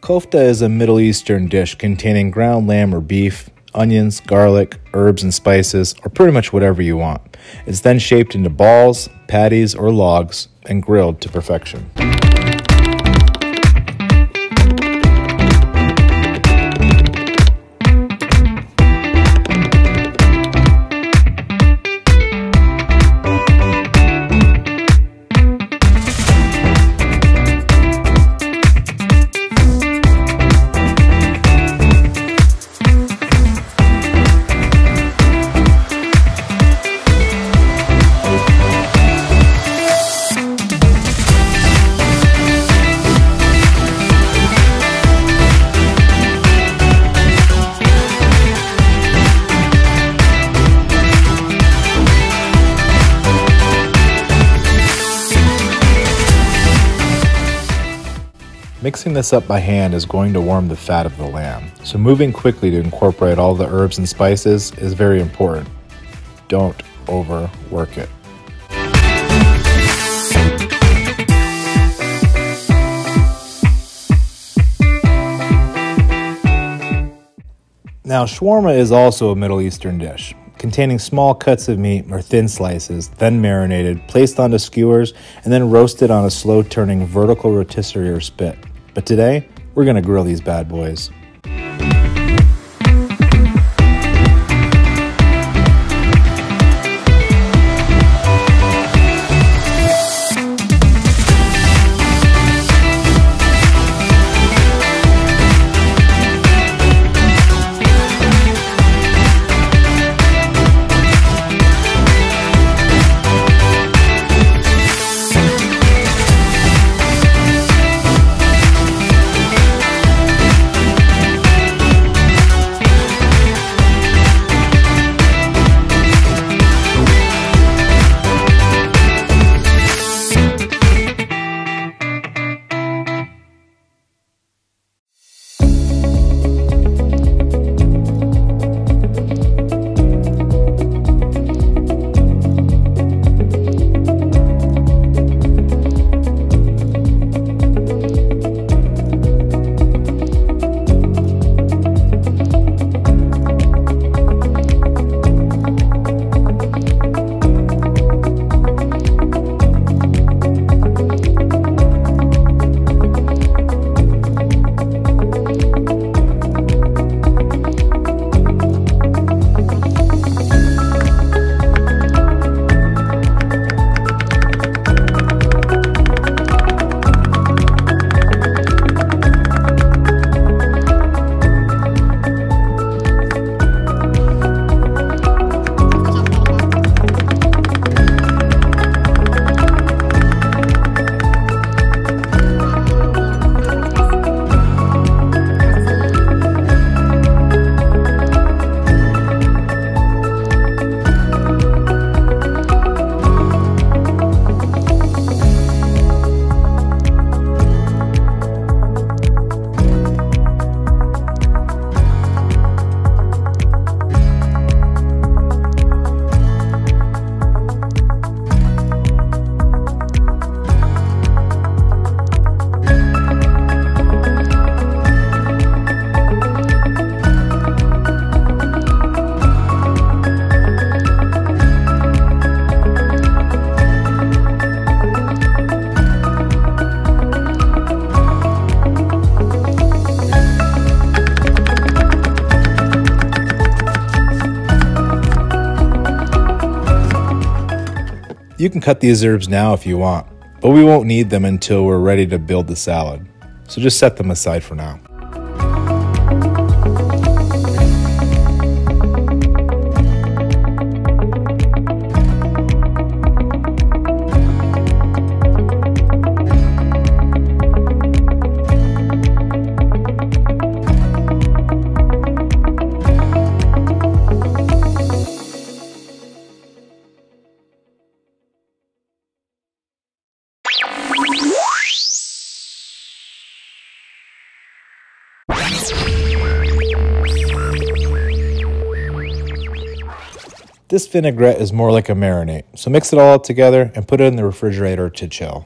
Kofta is a Middle Eastern dish containing ground lamb or beef, onions, garlic, herbs, and spices, or pretty much whatever you want. It's then shaped into balls, patties, or logs and grilled to perfection. Mixing this up by hand is going to warm the fat of the lamb, so moving quickly to incorporate all the herbs and spices is very important. Don't overwork it. Now, shawarma is also a Middle Eastern dish, containing small cuts of meat or thin slices, then marinated, placed onto skewers, and then roasted on a slow turning vertical rotisserie or spit. But today, we're going to grill these bad boys. You can cut these herbs now if you want, but we won't need them until we're ready to build the salad. So just set them aside for now. This vinaigrette is more like a marinade, so mix it all together and put it in the refrigerator to chill.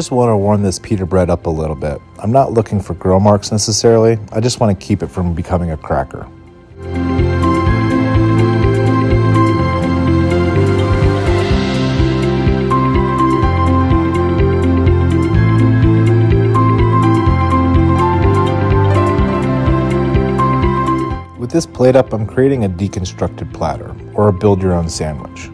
Just want to warm this pita bread up a little bit. I'm not looking for grill marks necessarily, I just want to keep it from becoming a cracker. With this plate up, I'm creating a deconstructed platter, or a build your own sandwich.